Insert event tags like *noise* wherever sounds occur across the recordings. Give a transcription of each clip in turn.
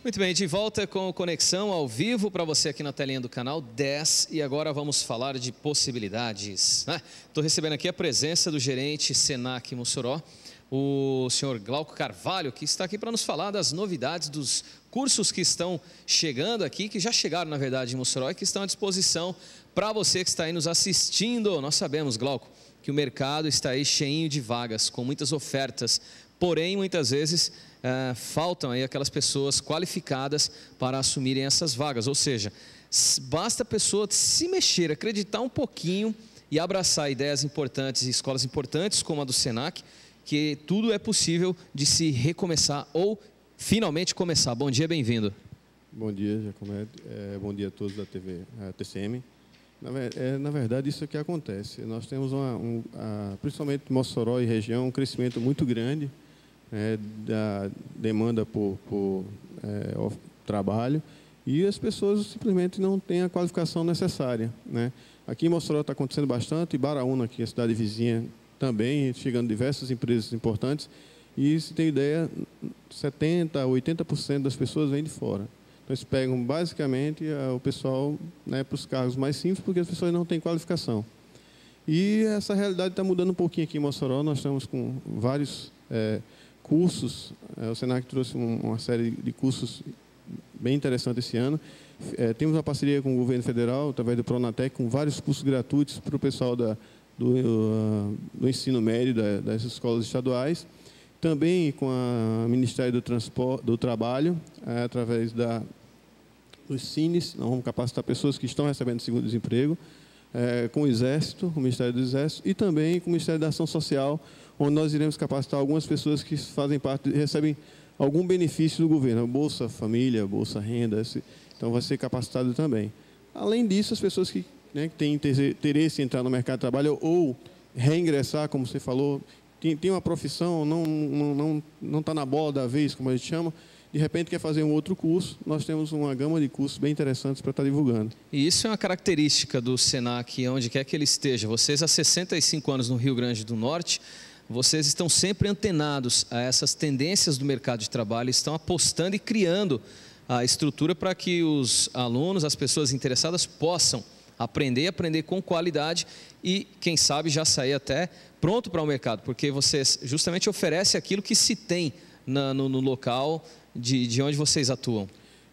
Muito bem, de volta com Conexão ao vivo para você aqui na telinha do canal 10 e agora vamos falar de possibilidades. Estou né? recebendo aqui a presença do gerente Senac Mossoró, o senhor Glauco Carvalho, que está aqui para nos falar das novidades dos cursos que estão chegando aqui, que já chegaram na verdade em Mossoró e que estão à disposição para você que está aí nos assistindo. Nós sabemos, Glauco, que o mercado está aí cheio de vagas, com muitas ofertas, porém muitas vezes é, faltam aí aquelas pessoas qualificadas para assumirem essas vagas. Ou seja, basta a pessoa se mexer, acreditar um pouquinho e abraçar ideias importantes e escolas importantes como a do Senac, que tudo é possível de se recomeçar ou finalmente começar. Bom dia, bem-vindo. Bom dia, Jacomet. É, bom dia a todos da TV a TCM. Na, é, na, verdade, isso é que acontece. Nós temos, uma, um, a, principalmente Mossoró e região, um crescimento muito grande é, da demanda por, por é, trabalho e as pessoas simplesmente não têm a qualificação necessária. Né? Aqui em Mossoró está acontecendo bastante, e Baraúna, aqui a cidade vizinha, também, chegando diversas empresas importantes, e se tem ideia, 70%, 80% das pessoas vêm de fora. Então, eles pegam basicamente o pessoal né, para os cargos mais simples, porque as pessoas não têm qualificação. E essa realidade está mudando um pouquinho aqui em Mossoró, nós estamos com vários é, cursos. É, o Senac trouxe uma série de cursos bem interessantes esse ano. É, temos uma parceria com o governo federal, através do Pronatec, com vários cursos gratuitos para o pessoal da, do, uh, do, ensino médio da, das escolas estaduais. Também com o Ministério do, Transporte, do Trabalho, é, através da, dos Cines, nós vamos capacitar pessoas que estão recebendo segundo-desemprego, é, com o Exército, o Ministério do Exército, e também com o Ministério da Ação Social, onde nós iremos capacitar algumas pessoas que fazem parte, recebem algum benefício do governo, Bolsa Família, Bolsa Renda, então vai ser capacitado também. Além disso, as pessoas que, né, que têm interesse em entrar no mercado de trabalho ou reingressar, como você falou, tem, tem uma profissão, não está não, não, não tá na bola da vez, como a gente chama, de repente quer fazer um outro curso, nós temos uma gama de cursos bem interessantes para estar tá divulgando. E isso é uma característica do SENAC, onde quer que ele esteja. Vocês há 65 anos no Rio Grande do Norte, vocês estão sempre antenados a essas tendências do mercado de trabalho, estão apostando e criando a estrutura para que os alunos, as pessoas interessadas possam aprender, aprender com qualidade e, quem sabe, já sair até pronto para o mercado, porque vocês justamente oferecem aquilo que se tem na, no, no, local de, de onde vocês atuam.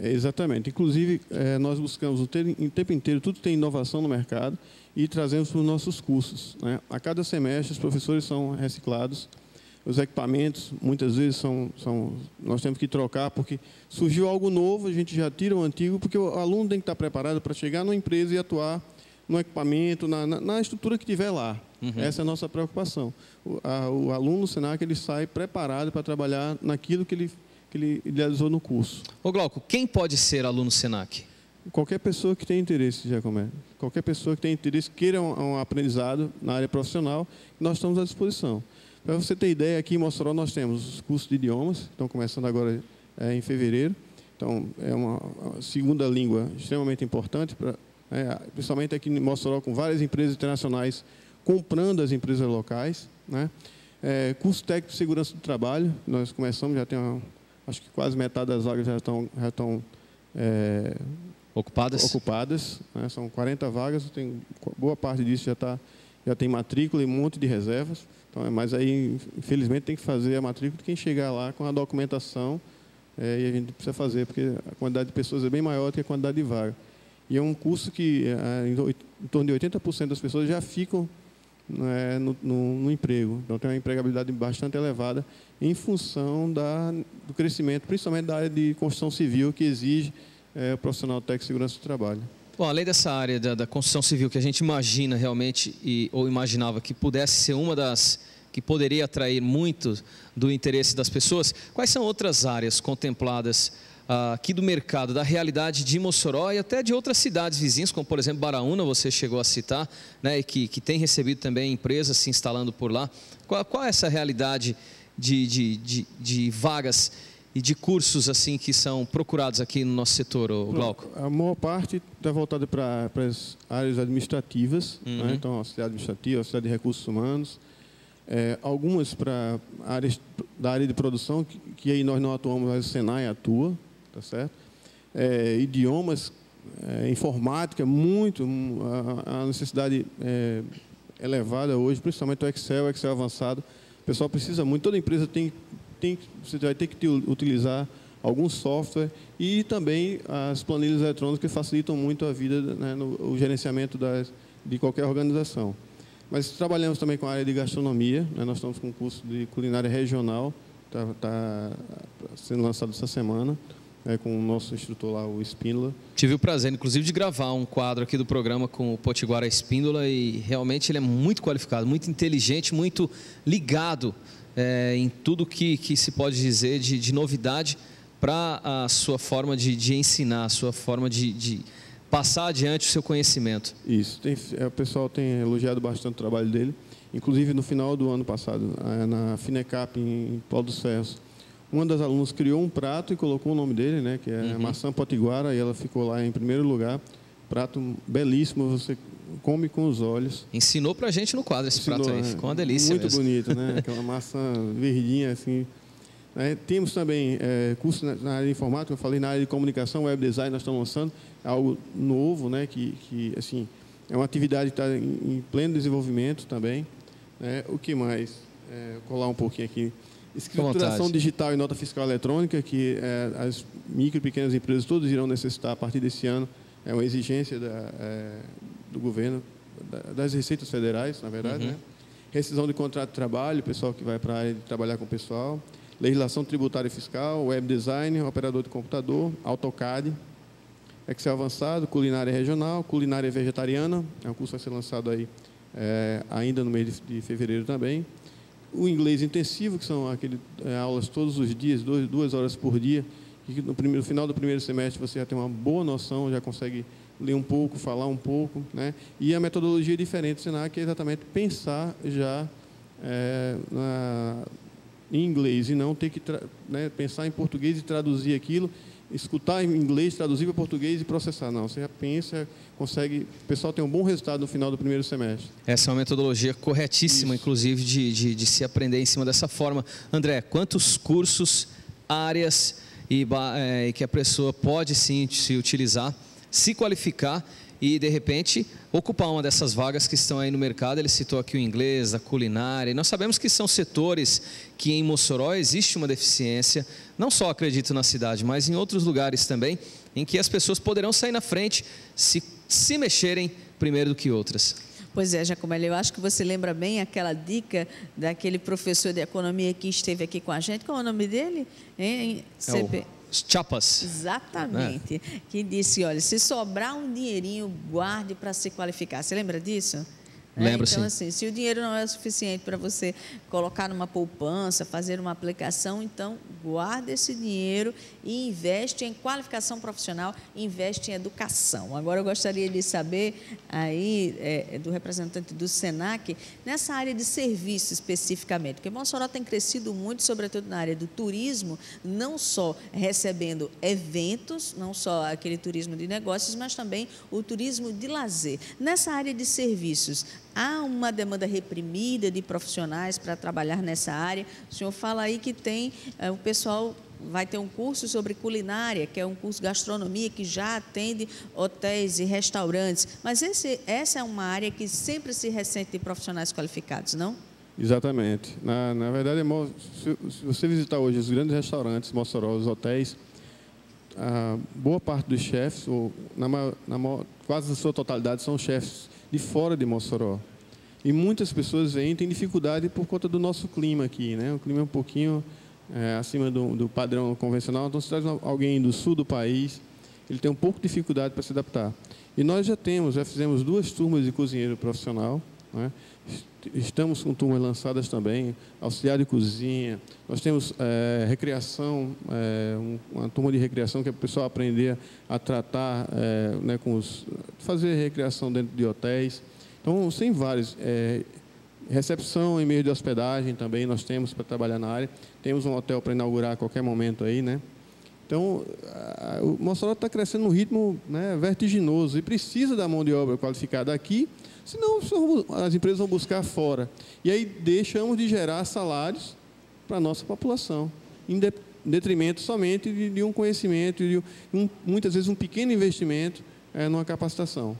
É, exatamente. Inclusive, é, nós buscamos o tempo inteiro, tudo tem inovação no mercado e trazemos para os nossos cursos. Né? A cada semestre, os professores são reciclados, os equipamentos muitas vezes são, são, nós temos que trocar porque surgiu algo novo, a gente já tira o antigo, porque o aluno tem que estar preparado para chegar numa empresa e atuar no equipamento, na, na, na estrutura que tiver lá. Uhum. Essa é a nossa preocupação. O, a, o aluno no Senac ele sai preparado para trabalhar naquilo que ele, que ele idealizou no curso. Ô Glauco, quem pode ser aluno Senac? Qualquer pessoa que tenha interesse, Giacomo, qualquer pessoa que tenha interesse, queira um, um aprendizado na área profissional, nós estamos à disposição. Para você ter ideia, aqui em Mossoró nós temos os cursos de idiomas, estão começando agora é, em fevereiro. Então, é uma, uma segunda língua extremamente importante, pra, é, principalmente aqui em Mossoró, com várias empresas internacionais comprando as empresas locais. Né? É, curso técnico de segurança do trabalho, nós começamos, já tem uma, acho que quase metade das vagas já estão, já estão é, Ocupadas? Ocupadas. Né? São 40 vagas, tem, boa parte disso já, tá, já tem matrícula e um monte de reservas. Então, mas aí, infelizmente, tem que fazer a matrícula de quem chegar lá com a documentação é, e a gente precisa fazer, porque a quantidade de pessoas é bem maior do que a quantidade de vaga. E é um curso que é, em torno de 80% das pessoas já ficam né, no, no, no, emprego. Então tem uma empregabilidade bastante elevada em função da, do crescimento, principalmente da área de construção civil, que exige é, profissional técnico de segurança do trabalho. Bom, além dessa área da, da, construção civil que a gente imagina realmente e, ou imaginava que pudesse ser uma das que poderia atrair muito do interesse das pessoas, quais são outras áreas contempladas ah, aqui do mercado, da realidade de Mossoró e até de outras cidades vizinhas, como por exemplo Baraúna, você chegou a citar, né, e que, que tem recebido também empresas se instalando por lá. Qual, qual é essa realidade de, de, de, de vagas e de cursos assim que são procurados aqui no nosso setor, o Glauco? A maior parte está voltada para, as áreas administrativas, né? uhum. né? então auxiliar administrativo, auxiliar de recursos humanos, é, algumas para áreas da área de produção, que, que, aí nós não atuamos, mas o Senai atua, tá certo? É, idiomas, é, informática, muito, a, a necessidade é, elevada hoje, principalmente o Excel, o Excel avançado. O pessoal precisa muito, toda empresa tem, tem você vai ter que utilizar algum software e também as planilhas eletrônicas que facilitam muito a vida, né, no, o gerenciamento das, de qualquer organização. Mas trabalhamos também com a área de gastronomia, né, nós estamos com um curso de culinária regional, está tá sendo lançado essa semana é, com o nosso instrutor lá, o Espíndola. Tive o prazer, inclusive, de gravar um quadro aqui do programa com o Potiguara Espíndola e realmente ele é muito qualificado, muito inteligente, muito ligado é, em tudo que, que se pode dizer de, de novidade para a sua forma de, de, ensinar, a sua forma de, de, passar adiante o seu conhecimento. Isso, tem, é, o pessoal tem elogiado bastante o trabalho dele. Inclusive, no final do ano passado, na Finecap, em Paulo dos Ferros, uma das alunas criou um prato e colocou o nome dele, né, que é uhum. maçã potiguara, e ela ficou lá em primeiro lugar. Prato belíssimo, você come com os olhos. Ensinou pra gente no quadro esse Ensinou, prato aí, ficou uma delícia Muito mesmo. bonito, né? *laughs* Aquela maçã verdinha, assim. É, temos também é, curso na, na, área de informática, eu falei na área de comunicação, web design, nós estamos lançando algo novo, né? Que, que assim, é uma atividade que está em, em, pleno desenvolvimento também. Né? O que mais? É, colar um pouquinho aqui. Escrituração digital e nota fiscal eletrônica, que é, as micro e pequenas empresas todas irão necessitar a partir desse ano. É uma exigência da, é, do governo, da, das receitas federais, na verdade. Uhum. Né? Rescisão de contrato de trabalho, pessoal que vai para a área de trabalhar com o pessoal. Legislação tributária e fiscal, web design, operador de computador, AutoCAD, Excel avançado, culinária regional, culinária vegetariana. É um curso que vai ser lançado aí é, ainda no mês de, de fevereiro também o inglês intensivo, que são aquele, é, aulas todos os dias, dois, duas horas por dia, que no, primeiro, no final do primeiro semestre você já tem uma boa noção, já consegue ler um pouco, falar um pouco, né? E a metodologia é diferente do Senac é exatamente pensar já é, na, em inglês e não ter que né, pensar em português e traduzir aquilo escutar em inglês, traduzir para português e processar. Não, você já pensa, consegue. O pessoal tem um bom resultado no final do primeiro semestre. Essa é uma metodologia corretíssima, Isso. inclusive, de, de, de, se aprender em cima dessa forma. André, quantos cursos, áreas e, é, que a pessoa pode sim se utilizar, se qualificar e de repente ocupar uma dessas vagas que estão aí no mercado. Ele citou aqui o inglês, a culinária. E nós sabemos que são setores que em Mossoró existe uma deficiência, não só acredito na cidade, mas em outros lugares também, em que as pessoas poderão sair na frente se se mexerem primeiro do que outras. Pois é, Jacomel, eu acho que você lembra bem aquela dica daquele professor de economia que esteve aqui com a gente. Qual é o nome dele? Hein? CP... É o... Chapas. Exatamente. É. Que disse: olha, se sobrar um dinheirinho, guarde para se qualificar. Você lembra disso? Né? Lembro, então, sim. assim, se o dinheiro não é suficiente para você colocar numa poupança, fazer uma aplicação, então guarda esse dinheiro e investe em qualificação profissional, investe em educação. Agora eu gostaria de saber aí é, do representante do Senac nessa área de serviço especificamente, porque Mossoró tem crescido muito, sobretudo na área do turismo, não só recebendo eventos, não só aquele turismo de negócios, mas também o turismo de lazer. Nessa área de serviços, há uma demanda reprimida de profissionais para trabalhar nessa área. O senhor fala aí que tem, é, o pessoal vai ter um curso sobre culinária, que é um curso de gastronomia que já atende hotéis e restaurantes. Mas esse, essa é uma área que sempre se ressente de profissionais qualificados, não? Exatamente. Na, na verdade, se você visitar hoje os grandes restaurantes, Mossoró, os hotéis, boa parte dos chefes, ou na, na, quase a sua totalidade, são chefes de fora de Mossoró. E muitas pessoas vêm têm dificuldade por conta do nosso clima aqui, né? O clima é um pouquinho é, acima do, do, padrão convencional. Então, se traz alguém do sul do país, ele tem um pouco de dificuldade para se adaptar. E nós já temos, já fizemos duas turmas de cozinheiro profissional. Né? Estamos com turmas lançadas também, auxiliar de cozinha. Nós temos é, recreação, é, uma turma de recreação que é para o pessoal aprender a tratar, é, né, com os, fazer recreação dentro de hotéis. Então, tem vários. É, recepção em meio de hospedagem também nós temos para trabalhar na área. Temos um hotel para inaugurar a qualquer momento aí, né? Então, a, o Mossoró está crescendo num ritmo né, vertiginoso e precisa da mão de obra qualificada aqui Senão as empresas vão buscar fora. E aí deixamos de gerar salários para a nossa população. em detrimento somente de, de um conhecimento, de um, muitas vezes um pequeno investimento é, numa capacitação.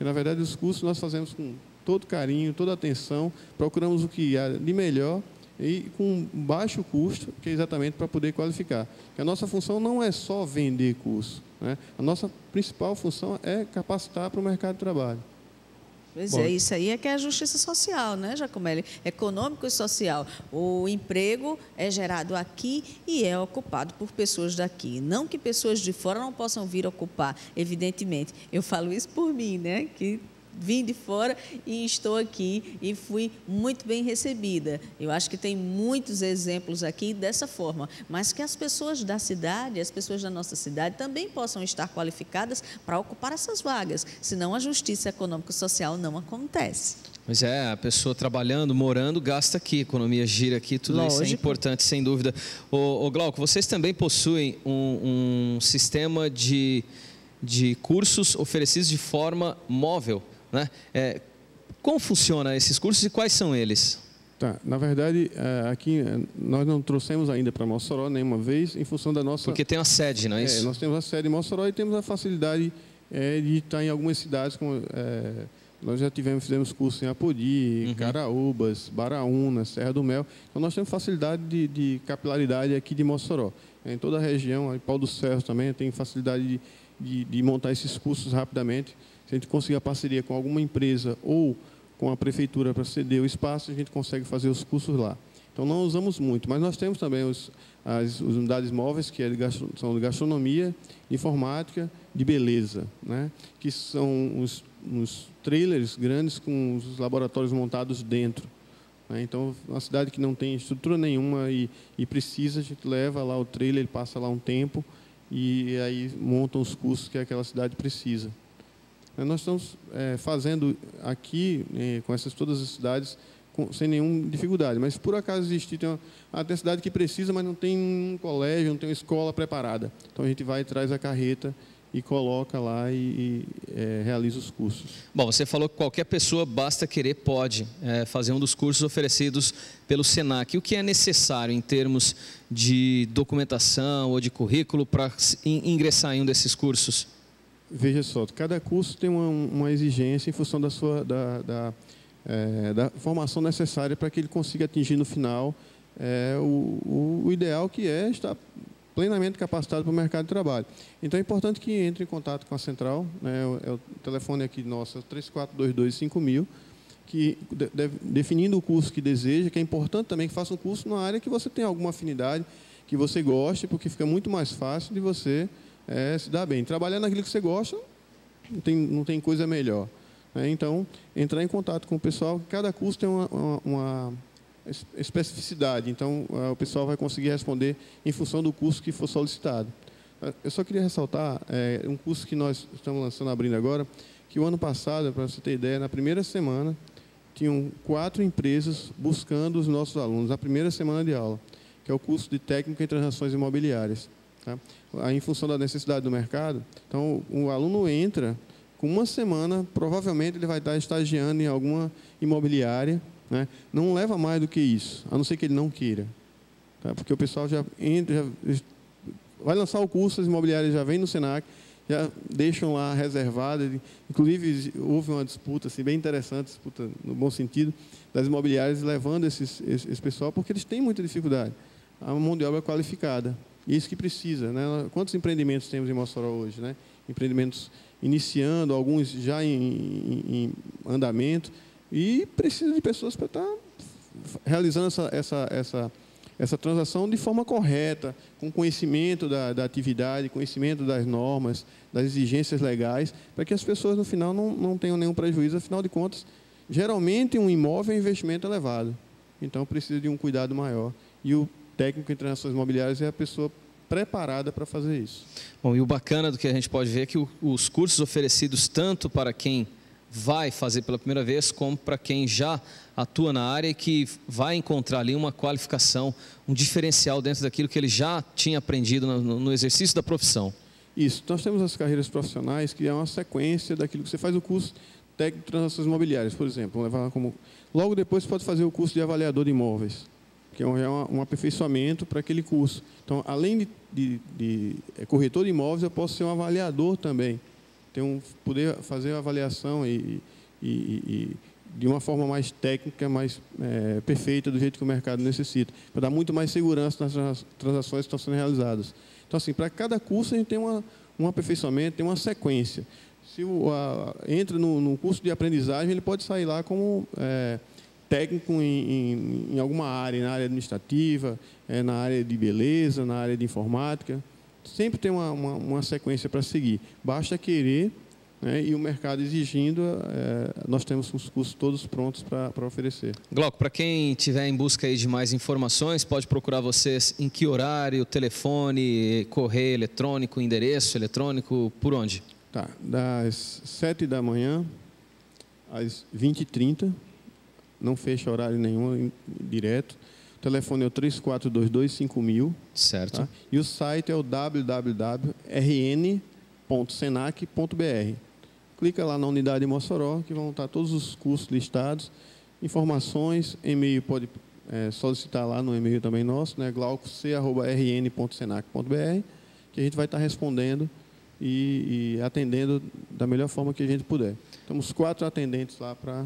E, na verdade, os cursos nós fazemos com todo carinho, toda atenção, procuramos o que há de melhor e com baixo custo, que é exatamente para poder qualificar. Porque a nossa função não é só vender curso, né? a nossa principal função é capacitar para o mercado de trabalho. Pois Bom. é, isso aí é que é a justiça social, né, Jacomelli? Econômico e social. O emprego é gerado aqui e é ocupado por pessoas daqui. Não que pessoas de fora não possam vir ocupar, evidentemente. Eu falo isso por mim, né? Que vim de fora e estou aqui e fui muito bem recebida. Eu acho que tem muitos exemplos aqui dessa forma, mas que as pessoas da cidade, as pessoas da nossa cidade também possam estar qualificadas para ocupar essas vagas, senão a justiça econômico-social não acontece. Mas é, a pessoa trabalhando, morando, gasta aqui, a economia gira aqui, tudo Lógico. isso é importante, sem dúvida. Ô, ô Glauco, vocês também possuem um, um sistema de, de cursos oferecidos de forma móvel, né? É, como funciona esses cursos e quais são eles? Tá, na verdade, é, aqui é, nós não trouxemos ainda para Mossoró nenhuma vez, em função da nossa... Porque tem uma sede, não é, é isso? nós temos a sede em Mossoró e temos a facilidade é, de estar em algumas cidades, como é, nós já tivemos, fizemos curso em Apodi, uhum. Caraúbas, Baraúna, Serra do Mel. Então nós temos facilidade de, de capilaridade aqui de Mossoró. Em toda a região, em Pau dos Ferros também, tem facilidade de, de, de montar esses cursos rapidamente. Se a gente conseguir a parceria com alguma empresa ou com a prefeitura para ceder o espaço, a gente consegue fazer os cursos lá. Então não usamos muito, mas nós temos também os, as, as unidades móveis, que é de são de gastronomia, informática, de beleza, né? que são os, os trailers grandes com os laboratórios montados dentro. Né? Então, uma cidade que não tem estrutura nenhuma e, e precisa, a gente leva lá o trailer, ele passa lá um tempo e aí montam os cursos que aquela cidade precisa. Nós estamos é, fazendo aqui, é, com essas todas as cidades, com, sem nenhuma dificuldade. Mas, por acaso existir, tem uma, ah, cidade que precisa, mas não tem um colégio, não tem uma escola preparada. Então, a gente vai e traz a carreta e coloca lá e, e é, realiza os cursos. Bom, você falou que qualquer pessoa, basta querer, pode é, fazer um dos cursos oferecidos pelo SENAC. O que é necessário em termos de documentação ou de currículo para ingressar em um desses cursos? Veja só, cada curso tem uma, uma exigência em função da sua da, da, é, da formação necessária para que ele consiga atingir no final é, o, o, ideal que é estar plenamente capacitado para o mercado de trabalho. Então é importante que entre em contato com a central, né, é o telefone aqui nosso, 34225000, que de, definindo o curso que deseja, que é importante também que faça um curso na área que você tem alguma afinidade, que você goste, porque fica muito mais fácil de você é se dar bem. Trabalhar naquilo que você gosta, não tem, não tem coisa melhor. Né? Então, entrar em contato com o pessoal, cada curso tem uma, uma especificidade, então o pessoal vai conseguir responder em função do curso que for solicitado. Eu só queria ressaltar é, um curso que nós estamos lançando, abrindo agora, que o ano passado, para você ter ideia, na primeira semana, tinham quatro empresas buscando os nossos alunos, na primeira semana de aula, que é o curso de técnico em transações imobiliárias. Tá? Aí, em função da necessidade do mercado, então o aluno entra com uma semana, provavelmente ele vai estar estagiando em alguma imobiliária, né? não leva mais do que isso, a não ser que ele não queira. Tá? Porque o pessoal já entra, já vai lançar o curso, as imobiliárias já vêm no SENAC, já deixam lá reservado. Inclusive, houve uma disputa assim, bem interessante, disputa no bom sentido, das imobiliárias levando esses, esse, esse pessoal, porque eles têm muita dificuldade. A mão de obra qualificada. Isso que precisa. Né? Quantos empreendimentos temos em Mossoró hoje? Né? Empreendimentos iniciando, alguns já em, em, em andamento, e precisa de pessoas para estar realizando essa, essa, essa, essa transação de forma correta, com conhecimento da, da atividade, conhecimento das normas, das exigências legais, para que as pessoas no final não, não tenham nenhum prejuízo. Afinal de contas, geralmente um imóvel é um investimento elevado, então precisa de um cuidado maior. E o técnico em transações imobiliárias é a pessoa preparada para fazer isso. Bom, e o bacana do que a gente pode ver é que os cursos oferecidos tanto para quem vai fazer pela primeira vez, como para quem já atua na área e que vai encontrar ali uma qualificação, um diferencial dentro daquilo que ele já tinha aprendido no, no exercício da profissão. Isso, nós temos as carreiras profissionais, que é uma sequência daquilo que você faz o curso técnico de transações imobiliárias, por exemplo. Levar como... Logo depois você pode fazer o curso de avaliador de imóveis que é um, é um aperfeiçoamento para aquele curso. Então, além de, de, de é, corretor de imóveis, eu posso ser um avaliador também. Ter um, poder fazer a avaliação e, e, e de uma forma mais técnica, mais é, perfeita, do jeito que o mercado necessita, para dar muito mais segurança nas transações que estão sendo realizadas. Então, assim, para cada curso a gente tem uma, um aperfeiçoamento, tem uma sequência. Se o, a, entra no, no, curso de aprendizagem, ele pode sair lá como é, técnico em, em, em, alguma área, na área administrativa, é, na área de beleza, na área de informática. Sempre tem uma, uma, uma sequência para seguir. Basta querer né, e o mercado exigindo, é, nós temos os cursos todos prontos para oferecer. Glauco, para quem estiver em busca aí de mais informações, pode procurar vocês em que horário, telefone, correio eletrônico, endereço eletrônico, por onde? Tá, das 7 da manhã às 20h30, não fecha horário nenhum direto. O telefone é o 34225000. Certo. Tá? E o site é o www.rn.senac.br. Clica lá na unidade de Mossoró, que vão estar todos os cursos listados. Informações, e-mail pode é, solicitar lá no e-mail também nosso, né, glaucoc.rn.senac.br, que a gente vai estar respondendo e, e atendendo da melhor forma que a gente puder. Temos quatro atendentes lá para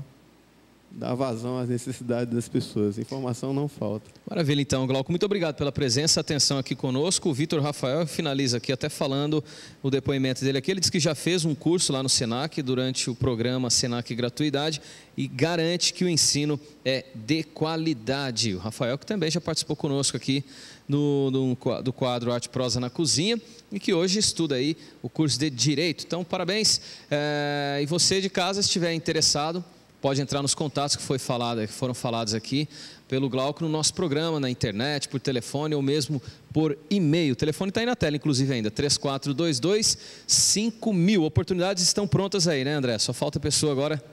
dar vazão às necessidades das pessoas. Informação não falta. Maravilha, então, Glauco. Muito obrigado pela presença, atenção aqui conosco. O Vitor Rafael finaliza aqui até falando o depoimento dele aqui. Ele diz que já fez um curso lá no Senac durante o programa Senac Gratuidade e garante que o ensino é de qualidade. O Rafael que também já participou conosco aqui no, no, do quadro Arte Prosa na Cozinha e que hoje estuda aí o curso de Direito. Então, parabéns. É, e você de casa, se estiver interessado, pode entrar nos contatos que, foi falado, que foram falados aqui pelo Glauco no nosso programa, na internet, por telefone ou mesmo por e-mail. O telefone está aí na tela, inclusive, ainda, 3422 5000. Oportunidades estão prontas aí, né, André? Só falta a pessoa agora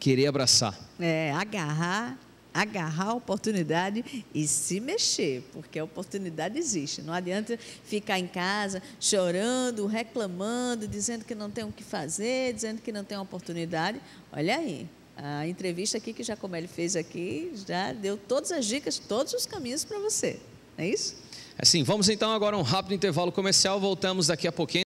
querer abraçar. É, agarrar agarrar a oportunidade e se mexer, porque a oportunidade existe. Não adianta ficar em casa chorando, reclamando, dizendo que não tem o que fazer, dizendo que não tem oportunidade. Olha aí, a entrevista aqui que Jacomelli fez aqui já deu todas as dicas, todos os caminhos para você. É isso? Assim, vamos então agora a um rápido intervalo comercial, voltamos daqui a pouquinho.